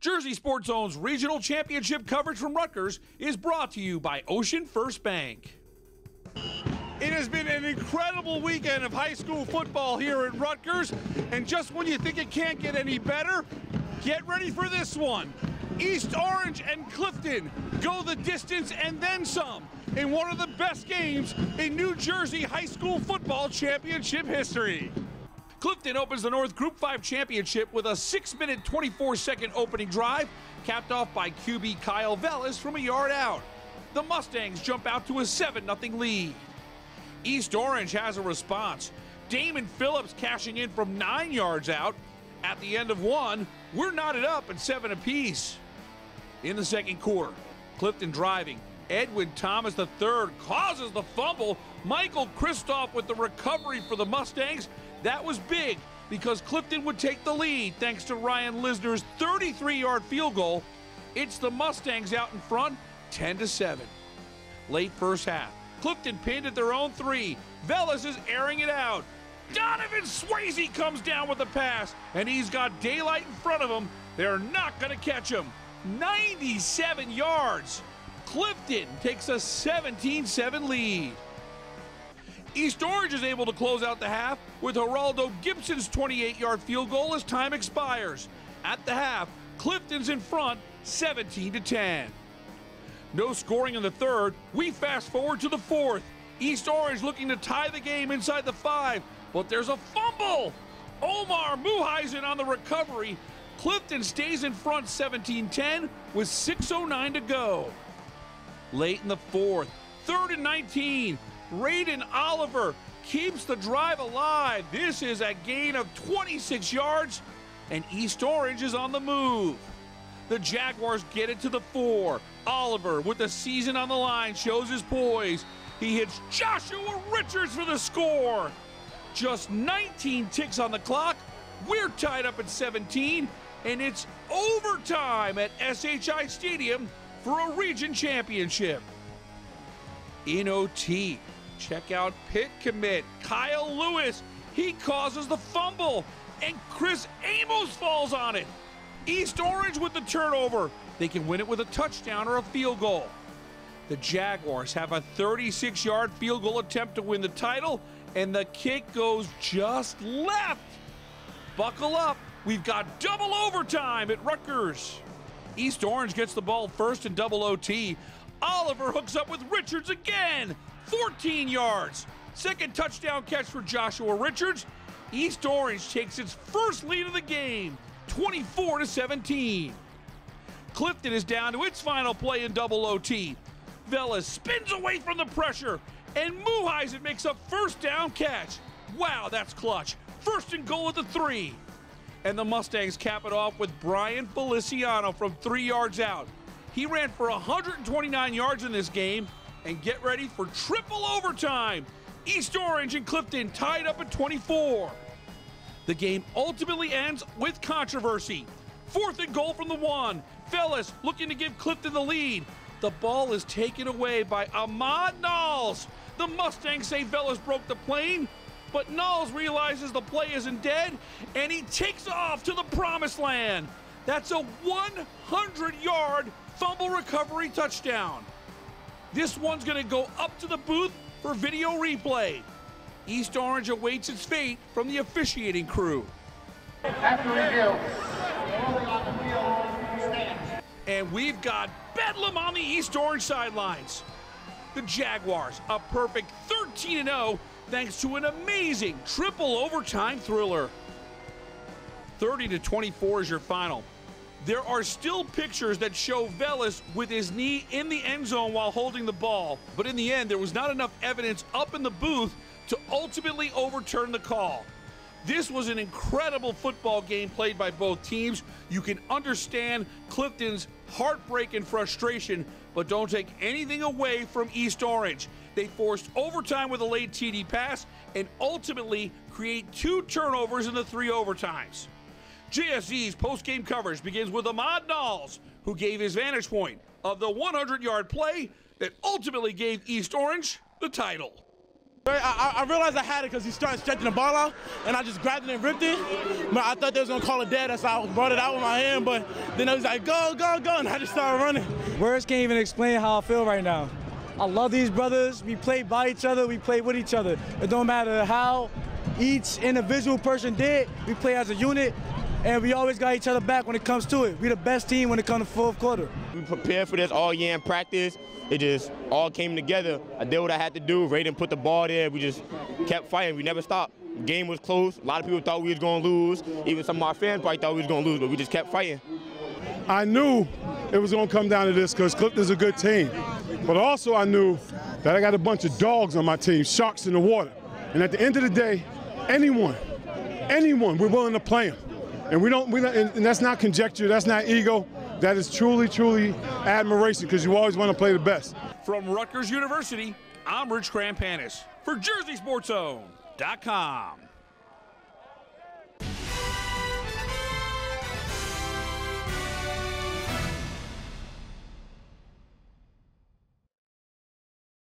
Jersey Sports Zone's regional championship coverage from Rutgers is brought to you by OceanFirst Bank. It has been an incredible weekend of high school football here at Rutgers, and just when you think it can't get any better, get ready for this one. East Orange and Clifton go the distance and then some in one of the best games in New Jersey high school football championship history. Clifton opens the North Group 5 Championship with a 6 minute 24 second opening drive, capped off by QB Kyle Vellis from a yard out. The Mustangs jump out to a 7 0 lead. East Orange has a response. Damon Phillips cashing in from 9 yards out. At the end of one, we're knotted up at 7 apiece. In the second quarter, Clifton driving. Edwin Thomas III causes the fumble. Michael Kristoff with the recovery for the Mustangs that was big because Clifton would take the lead thanks to Ryan Lizner's 33 yard field goal. It's the Mustangs out in front, 10 to 7. Late first half, Clifton pinned at their own three. Vellis is airing it out. Donovan Swayze comes down with the pass, and he's got daylight in front of him. They're not going to catch him. 97 yards. Clifton takes a 17 7 lead. East Orange is able to close out the half with Geraldo Gibson's 28 yard field goal as time expires. At the half, Clifton's in front 17 to 10. No scoring in the third. We fast forward to the fourth. East Orange looking to tie the game inside the five, but there's a fumble. Omar Muheisen on the recovery. Clifton stays in front 17 10 with 6.09 to go. Late in the fourth, third and 19. Raiden Oliver keeps the drive alive. This is a gain of 26 yards, and East Orange is on the move. The Jaguars get it to the four. Oliver, with the season on the line, shows his poise. He hits Joshua Richards for the score. Just 19 ticks on the clock. We're tied up at 17, and it's overtime at SHI Stadium for a region championship. In OT, Check out Pitt commit Kyle Louis. He causes the fumble, and Chris Amos falls on it. East Orange with the turnover. They can win it with a touchdown or a field goal. The Jaguars have a 36 yard field goal attempt to win the title, and the kick goes just left. Buckle up. We've got double overtime at Rutgers. East Orange gets the ball first in double OT. Oliver hooks up with Richards again. 14 yards. Second touchdown catch for Joshua Richards. East Orange takes its first lead of the game, 24 to 17. Clifton is down to its final play in double OT. Vellis spins away from the pressure, and Muheisen makes a first down catch. Wow, that's clutch. First and goal at the three. And the Mustangs cap it off with Bryan Feliciano from three yards out. He ran for 129 yards in this game and get ready for triple overtime. East Orange and Clifton tied up at 24. The game ultimately ends with controversy. Fourth and goal from the one. Vellis looking to give Clifton the lead. The ball is taken away by Ahmad Nalls. The Mustangs say Vellis broke the plane, but Knowles realizes the play isn't dead and he takes off to the promised land. That's a 100 yard fumble recovery touchdown. This one's going to go up to the booth for video replay. East Orange awaits its fate from the officiating crew. After review, and we've got Bedlam on the East Orange sidelines. The Jaguars, a perfect 13 0 thanks to an amazing triple overtime thriller. 30 to 24 is your final. There are still pictures that show Vellis with his knee in the end zone while holding the ball, but in the end, there was not enough evidence up in the booth to ultimately overturn the call. This was an incredible football game played by both teams. You can understand Clifton's heartbreak and frustration, but don't take anything away from East Orange. They forced overtime with a late TD pass and ultimately create two turnovers in the three overtimes. JSZ's post-game coverage begins with Ahmad Nalls, who gave his vantage point of the 100-yard play that ultimately gave East Orange the title. I, I realized I had it because he started stretching the ball out, and I just grabbed it and ripped it. But I thought they was gonna call it dead, so I brought it out with my hand. But then I was like, go, go, go, and I just started running. Words can't even explain how I feel right now. I love these brothers. We play by each other. We play with each other. It don't matter how each individual person did. We play as a unit, and we always got each other back when it comes to it. We the best team when it comes to fourth quarter. We prepared for this all year in practice. It just all came together. I did what I had to do. Raiden put the ball there. We just kept fighting. We never stopped. Game was close. A lot of people thought we was gonna lose. Even some of our fans probably thought we was gonna lose, but we just kept fighting. I knew it was gonna come down to this because Clifton's a good team. But also I knew that I got a bunch of dogs on my team, sharks in the water. And at the end of the day, anyone, anyone, we're willing to play them. And we don't, we don't and that's not conjecture, that's not ego. That is truly, truly admiration because you always want to play the best. From Rutgers University, I'm Rich Chrampanis for JerseySportZone.com.